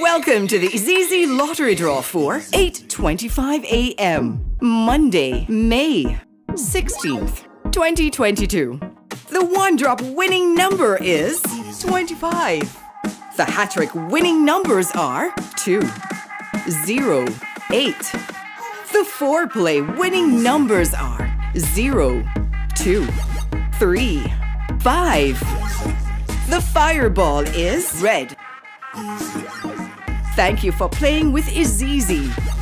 Welcome to the IZIZZI Lottery Draw for 8:25 a.m. Monday, May 16th, 2022. The one-drop winning number is 25. The hat-trick winning numbers are 2, 0, 8. The four-play winning numbers are 0, 2, 3, 5. The fireball is red. Thank you for playing with IZIZZI.